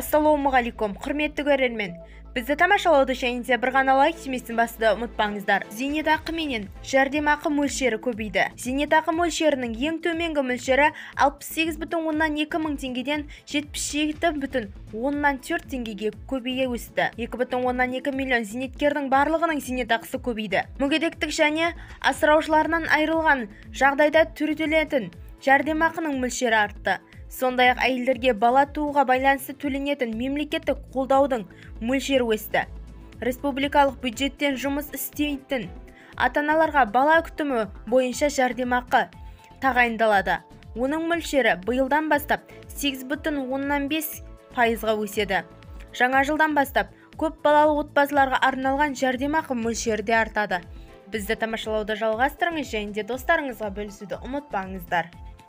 ассалаумағалейкум құрметті көрермен. Бізді тамашалауды және де бір ғана лайк тиместен басуды ұмытпаңыздар. Зейнетақы менен жәрдемақы мөлшері көбейді. Зейнетақы мөлшерінің ең төменгі мөлшері 68 бүтін оннан екі мың теңгеден 77 бүтін оннан төрт теңгеге көбейе өсті. 2 бүтін оннан екі миллион зейнеткердің барлығының зейнетақысы көбейді. Мүгедектік және асыраушыларынан айырылған жағдайда төленетін жәрдемақының мөлшері артты. Сондай-ақ әйелдерге бала тууға байланысты төленетін мемлекеттік қолдаудың мөлшері өсті. Республикалық бюджеттен жұмыс істейтін ата-аналарға бала күтімі бойынша жәрдемақы тағайындалады. Оның мөлшері биылдан бастап 8 бүтін оннан бес пайызға өседі. Жаңа жылдан бастап көп балалы отбасыларға арналған жәрдемақы мөлшері де артады. Бізді тамашалауды жалғастырыңыз және де достарыңызға бөлісуді ұмытпаңыздар.